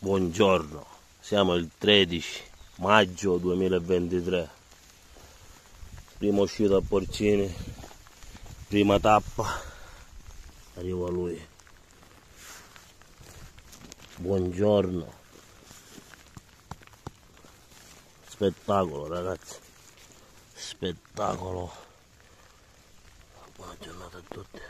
Buongiorno, siamo il 13 maggio 2023. Prima uscita a Porcini, prima tappa, arriva lui. Buongiorno. Spettacolo ragazzi, spettacolo. Buona giornata a tutti.